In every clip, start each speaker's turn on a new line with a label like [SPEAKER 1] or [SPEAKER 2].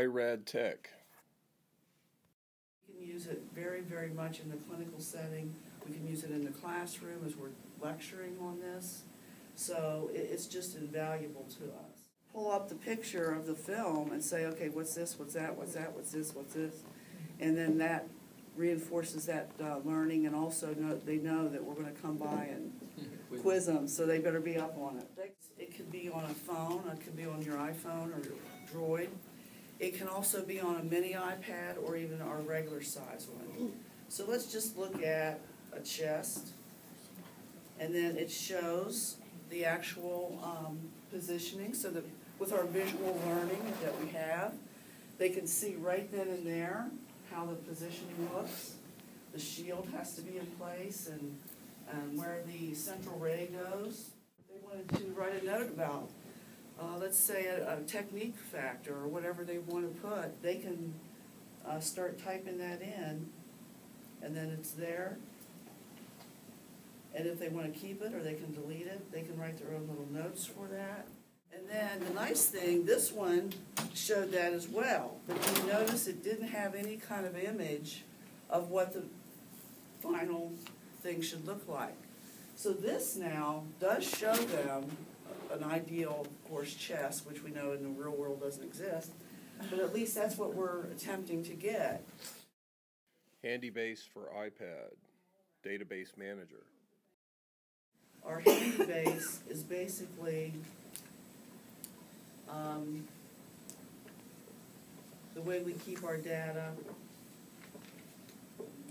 [SPEAKER 1] iRad Tech.
[SPEAKER 2] We can use it very, very much in the clinical setting. We can use it in the classroom as we're lecturing on this. So it's just invaluable to us. Pull up the picture of the film and say, okay, what's this, what's that, what's that, what's this, what's this? And then that reinforces that uh, learning and also know, they know that we're gonna come by and quiz them, so they better be up on it. It could be on a phone, it could be on your iPhone or your Droid. It can also be on a mini iPad or even our regular size one. So let's just look at a chest. And then it shows the actual um, positioning, so that with our visual learning that we have, they can see right then and there how the positioning looks. The shield has to be in place and, and where the central ray goes. They wanted to write a note about, uh, let's say a, a technique factor or whatever they want to put, they can, uh, start typing that in and then it's there. And if they want to keep it or they can delete it, they can write their own little notes for that. And then the nice thing, this one showed that as well, but you notice it didn't have any kind of image of what the final thing should look like. So this now does show them an ideal, of course, chest, which we know in the real world doesn't exist, but at least that's what we're attempting to get.
[SPEAKER 1] HandyBase for iPad. Database Manager.
[SPEAKER 2] Our HandyBase is basically, um, the way we keep our data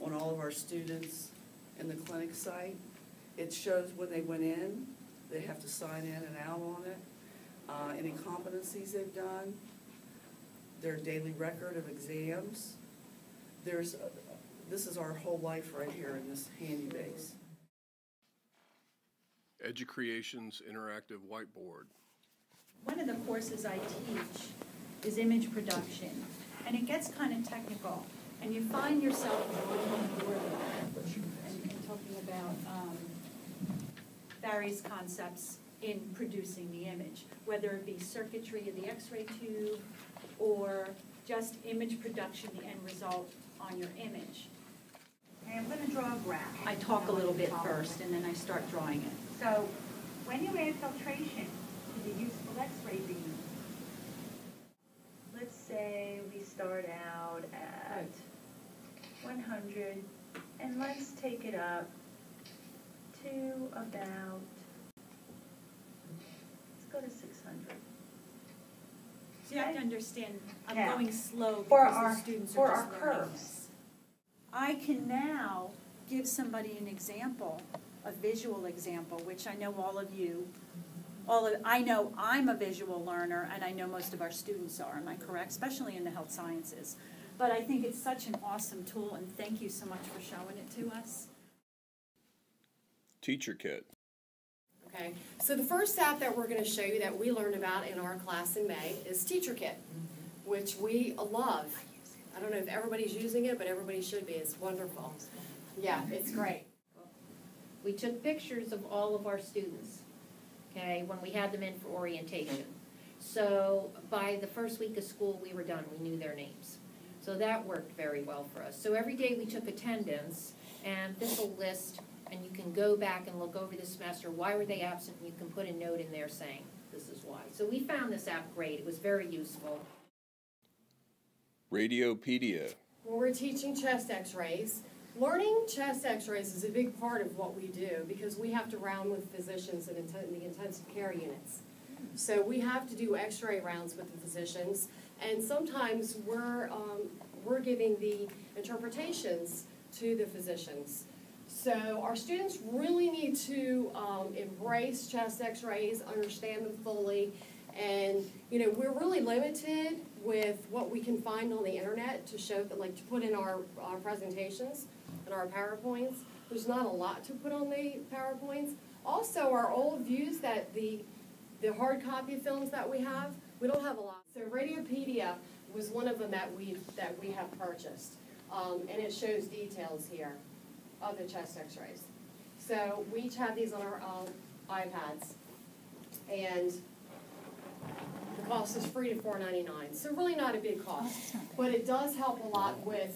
[SPEAKER 2] on all of our students in the clinic site. It shows when they went in, they have to sign in and out on it, uh, any competencies they've done, their daily record of exams. There's, uh, this is our whole life right here in this handy base.
[SPEAKER 1] Educreations Interactive Whiteboard.
[SPEAKER 3] One of the courses I teach is image production, and it gets kind of technical, and you find yourself going on board and, and talking about um, various concepts in producing the image, whether it be circuitry of the X-ray tube, or just image production, the end result on your image.
[SPEAKER 4] Okay, I'm gonna draw a graph.
[SPEAKER 3] I talk a little bit
[SPEAKER 4] I want you to follow
[SPEAKER 3] first, and then I start drawing it.
[SPEAKER 4] So, when you add filtration to the useful X-ray beam, let's say we start out at one hundred, and let's take it up to about, let's go to six hundred.
[SPEAKER 3] So you have to understand, I'm
[SPEAKER 4] Now,
[SPEAKER 3] going slow
[SPEAKER 4] for
[SPEAKER 3] because
[SPEAKER 4] our-
[SPEAKER 3] the students
[SPEAKER 4] for
[SPEAKER 3] are
[SPEAKER 4] our
[SPEAKER 3] just learning
[SPEAKER 4] curves.
[SPEAKER 3] this. I can now give somebody an example, a visual example, which I know all of you, all of, I know I'm a visual learner, and I know most of our students are, am I correct? Especially in the health sciences. But I think it's such an awesome tool, and thank you so much for showing it to us.
[SPEAKER 1] Teacher Kit.
[SPEAKER 5] Okay, so the first app that we're going to show you that we learned about in our class in May is Teacher Kit, which we love. I don't know if everybody's using it, but everybody should be. It's wonderful. Yeah, it's great.
[SPEAKER 6] We took pictures of all of our students, okay, when we had them in for orientation. So by the first week of school, we were done, we knew their names. So that worked very well for us. So every day we took attendance, and this will list, and you can go back and look over the semester, why were they absent, and you can put a note in there saying, this is why. So we found this app great, it was very useful.
[SPEAKER 1] Radiopaedia.
[SPEAKER 5] When we're teaching chest x-rays, learning chest x-rays is a big part of what we do because we have to round with physicians in the intensive care units. So we have to do x-ray rounds with the physicians and sometimes we're, um, we're giving the interpretations to the physicians. So our students really need to um, embrace chest x-rays, understand them fully, and, you know, we're really limited with what we can find on the internet to show, that, like, to put in our, our presentations and our PowerPoints. There's not a lot to put on the PowerPoints. Also, our old views that the, the hard copy films that we have, we don't have a lot. So Radiopaedia was one of them that we, that we have purchased. Um, and it shows details here of the chest x-rays. So we each have these on our um, iPads. And The cost is free to four ninety-nine, so really not a big cost. But it does help a lot with,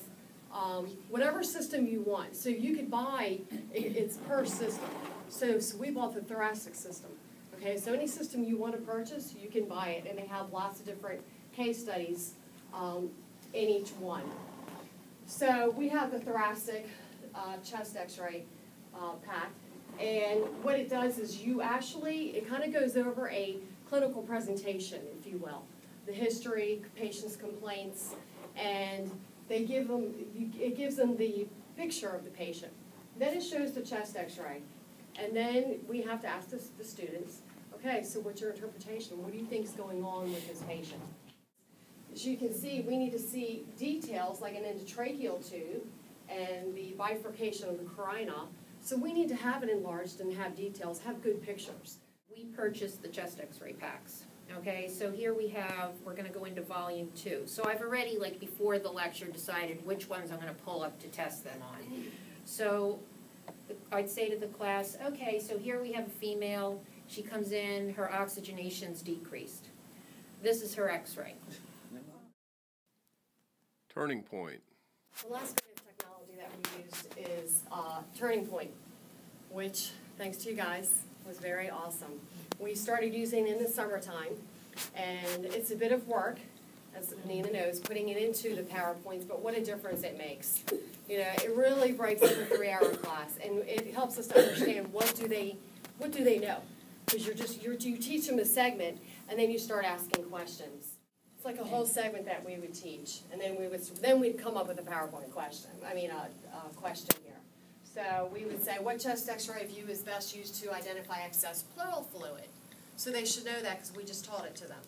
[SPEAKER 5] um, whatever system you want. So you could buy, it, it's per system. So, so we bought the thoracic system. Okay, so any system you want to purchase, you can buy it, and they have lots of different case studies, um, in each one. So we have the thoracic, uh, chest x-ray, uh, pack. And what it does is you actually, it kind of goes over a clinical presentation, if you will. The history, patient's complaints, and they give them, it gives them the picture of the patient. Then it shows the chest x-ray. And then we have to ask the, the students, okay, so what's your interpretation? What do you think is going on with this patient? As you can see, we need to see details like an endotracheal tube and the bifurcation of the carina. So we need to have it enlarged and have details, have good pictures.
[SPEAKER 6] We purchased the chest x-ray packs. Okay, so here we have, we're gonna go into volume two. So I've already, like, before the lecture, decided which ones I'm gonna pull up to test them on. So I'd say to the class, okay, so here we have a female, she comes in, her oxygenation's decreased. This is her x-ray.
[SPEAKER 1] Turning point.
[SPEAKER 5] The last bit of technology that we used is uh, Turning Point, which, thanks to you guys, was very awesome. We started using in the summertime, and it's a bit of work, as Nina knows, putting it into the PowerPoints, but what a difference it makes. You know, it really breaks up a three-hour class, and it helps us to understand what do they, what do they know? Because you're just, you're, you teach them a segment, and then you start asking questions. It's like a whole segment that we would teach, and then we would, then we'd come up with a PowerPoint question, I mean, a, a question here. So we would say, what chest x-ray view is best used to identify excess pleural fluid? So they should know that, because we just taught it to them.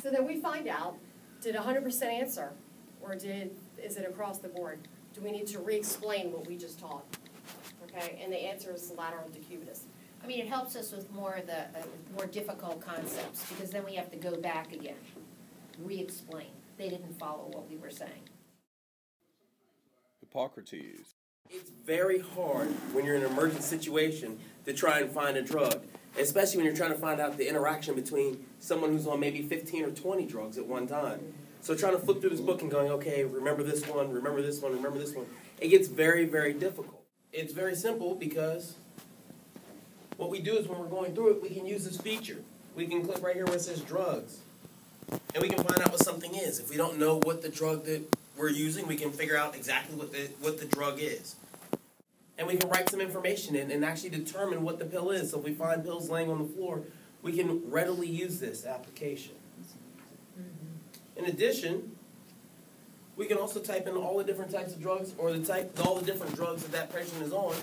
[SPEAKER 5] So then we find out, did hundred percent answer, or did, is it across the board? Do we need to re-explain what we just taught? Okay, and the answer is lateral decubitus.
[SPEAKER 6] I mean, it helps us with more of the, uh, more difficult concepts, because then we have to go back again, re-explain. They didn't follow what we were saying.
[SPEAKER 1] Epocrates.
[SPEAKER 7] It's very hard when you're in an emergent situation to try and find a drug, especially when you're trying to find out the interaction between someone who's on maybe 15 or 20 drugs at one time. So trying to flip through this book and going, okay, remember this one, remember this one, remember this one, it gets very, very difficult. It's very simple because what we do is when we're going through it, we can use this feature. We can click right here where it says drugs. And we can find out what something is. If we don't know what the drug that we're using, we can figure out exactly what the, what the drug is. And we can write some information in and actually determine what the pill is. So if we find pills laying on the floor, we can readily use this application. Mm-hmm. In addition, we can also type in all the different types of drugs or the type, all the different drugs that that patient is on,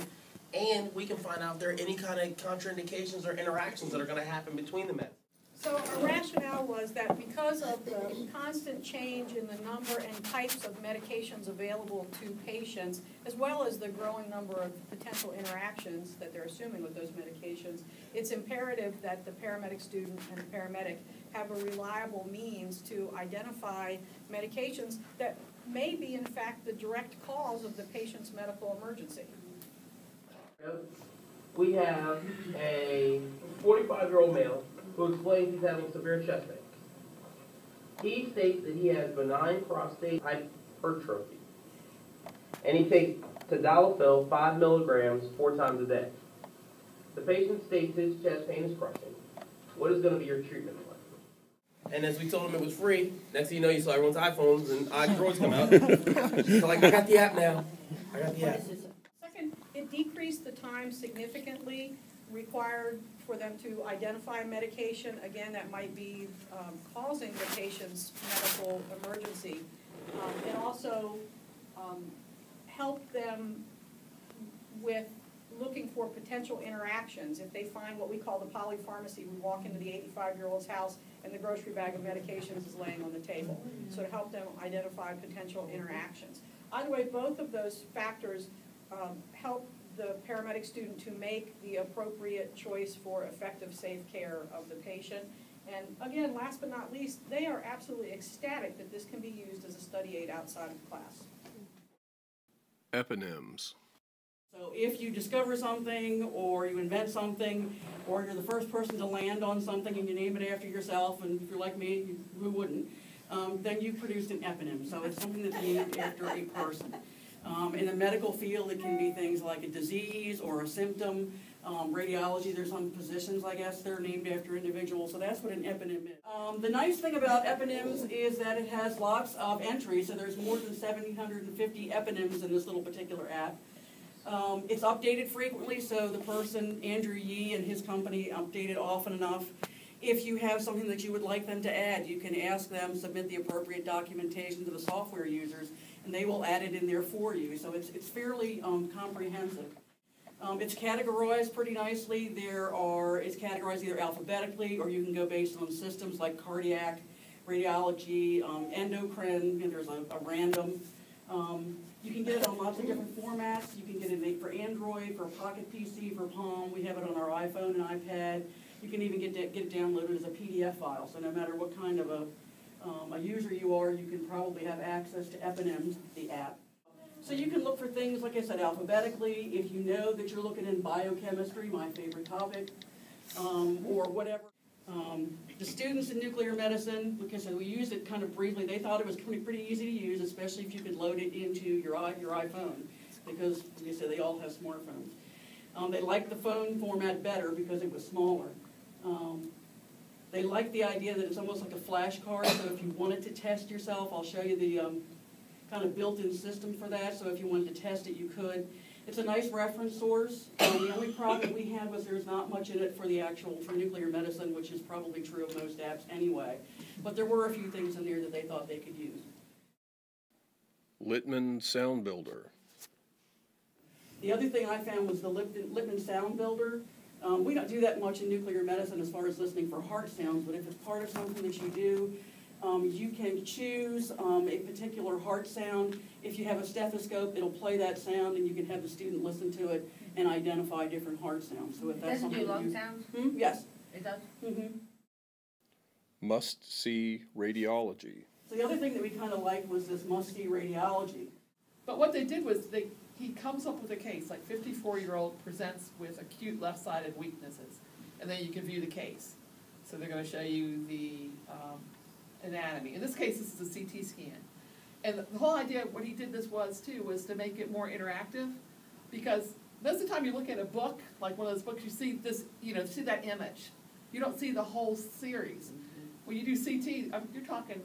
[SPEAKER 7] and we can find out if there are any kind of contraindications or interactions that are going to happen between the meds.
[SPEAKER 8] So rationale was that because of the constant change in the number and types of medications available to patients, as well as the growing number of potential interactions that they're assuming with those medications, it's imperative that the paramedic student and the paramedic have a reliable means to identify medications that may be in fact the direct cause of the patient's medical emergency.
[SPEAKER 7] We have a 45 year old male who explains he's having severe chest pain. He states that he has benign prostate hypertrophy. And he takes tadalafil 5 milligrams four times a day. The patient states his chest pain is crushing. What is going to be your treatment plan? And as we told him it was free, next thing you know, you saw everyone's iPhones and iDroids come out. so like, I got the app now. I got the app.
[SPEAKER 8] Second, it decreased the time significantly required for them to identify medication. Again, that might be um, causing the patient's medical emergency. Um, It also um, helped them with looking for potential interactions. If they find what we call the polypharmacy, we walk into the 85-year-old's house and the grocery bag of medications is laying on the table. So to help them identify potential interactions. Either way, both of those factors um, help the paramedic student to make the appropriate choice for effective, safe care of the patient. And again, last but not least, they are absolutely ecstatic that this can be used as a study aid outside of class.
[SPEAKER 1] Eponyms.
[SPEAKER 2] So
[SPEAKER 9] if you discover something, or you invent something, or you're the first person to land on something and you name it after yourself, and if you're like me, you- who wouldn't, um, then you've produced an eponym, so it's something that's named after a person. Um, in the medical field, it can be things like a disease or a symptom. Um, radiology, there's some positions, I guess, they're named after individuals, so that's what an eponym is. Um, the nice thing about eponyms is that it has lots of entries, so there's more than seven hundred and fifty eponyms in this little particular app. Um, it's updated frequently, so the person, Andrew Yee and his company, update it often enough. If you have something that you would like them to add, you can ask them, submit the appropriate documentation to the software users, and they will add it in there for you, so it's, it's fairly, um, comprehensive. Um, it's categorized pretty nicely, there are, it's categorized either alphabetically, or you can go based on systems like cardiac, radiology, um, endocrine, and there's a, a random. Um, you can get it on lots of different formats, you can get it for Android, for Pocket PC, for Palm, we have it on our iPhone and iPad. You can even get get it downloaded as a PDF file, so no matter what kind of a, user you are, you can probably have access to Eponyms, the app. So you can look for things, like I said, alphabetically, if you know that you're looking in biochemistry, my favorite topic, um, or whatever. Um, the students in nuclear medicine, said, we used it kind of briefly, they thought it was pretty, pretty easy to use, especially if you could load it into your your iPhone, because, like I said, they all have smartphones. Um, they liked the phone format better because it was smaller. Um, they like the idea that it's almost like a flashcard, so if you wanted to test yourself, I'll show you the, um, kind of built-in system for that, so if you wanted to test it, you could. It's a nice reference source. Um, the only problem we had was there's not much in it for the actual, for nuclear medicine, which is probably true of most apps anyway. But there were a few things in there that they thought they could use.
[SPEAKER 1] Littmann Sound Builder.
[SPEAKER 9] The other thing I found was the Lipton, Lippman Sound Builder. Um, we don't do that much in nuclear medicine as far as listening for heart sounds, but if it's part of something that you do, um, you can choose um, a particular heart sound. If you have a stethoscope, it'll play that sound, and you can have the student listen to it and identify different heart sounds. So if that's
[SPEAKER 6] Doesn't
[SPEAKER 9] something
[SPEAKER 6] do
[SPEAKER 9] that
[SPEAKER 6] lung
[SPEAKER 9] you-
[SPEAKER 6] sounds?
[SPEAKER 9] Hmm, yes.
[SPEAKER 6] It does?
[SPEAKER 9] Mhm.
[SPEAKER 1] Must see radiology.
[SPEAKER 9] So the other thing that we kind of liked was this must-see radiology.
[SPEAKER 10] But what they did was they, he comes up with a case, like fifty-four-year-old presents with acute left-sided weaknesses, and then you can view the case. So they're gonna show you the, um, anatomy. In this case, this is a CT scan. And the whole idea, what he did this was too, was to make it more interactive, because most of the time you look at a book, like one of those books, you see this, you know, see that image. You don't see the whole series. Mm-hmm. When you do CT, mean, um, you're talking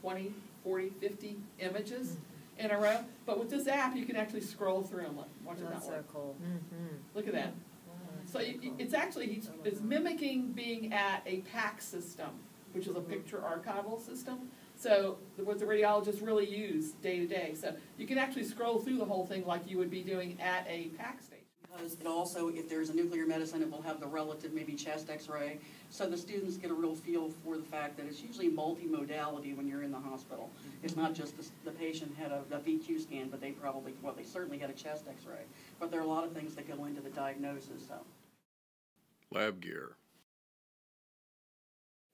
[SPEAKER 10] 20, 40, 50 images mm-hmm. In a row. But with this app, you can actually scroll through them. Like, watch it that way.
[SPEAKER 11] cool. Mm-hmm.
[SPEAKER 10] Look at that. Mm-hmm. So you- you- it's actually, he's- it's mimicking being at a PAC system, which is a mm-hmm. picture archival system. So what the radiologists really use day to day. So you can actually scroll through the whole thing like you would be doing at a PAC station.
[SPEAKER 9] Because it also, if there's a nuclear medicine, it will have the relative, maybe chest x-ray. So the students get a real feel for the fact that it's usually multimodality when you're in the hospital. It's not just the, the patient had a, a VQ scan, but they probably, well, they certainly had a chest x-ray. But there are a lot of things that go into the diagnosis, so.
[SPEAKER 1] Lab gear.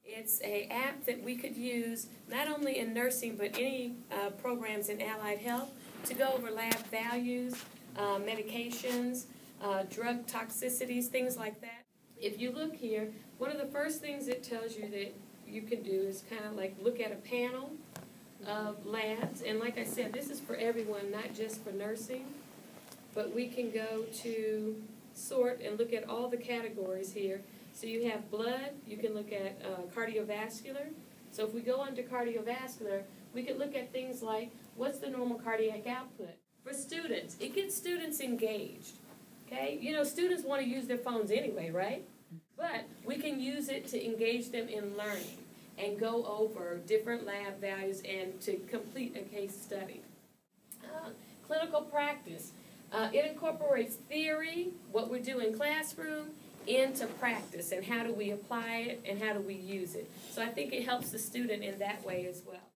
[SPEAKER 12] It's a app that we could use not only in nursing, but any uh, programs in allied health to go over lab values, uh, medications, uh, drug toxicities, things like that. If you look here, one of the first things it tells you that you can do is kind of like look at a panel of labs. And like I said, this is for everyone, not just for nursing. But we can go to sort and look at all the categories here. So you have blood, you can look at uh, cardiovascular. So if we go under cardiovascular, we could look at things like what's the normal cardiac output. For students, it gets students engaged. Okay? You know, students want to use their phones anyway, right? But we can use it to engage them in learning and go over different lab values and to complete a case study. Uh, clinical practice. Uh, it incorporates theory, what we do in classroom, into practice and how do we apply it and how do we use it. So I think it helps the student in that way as well.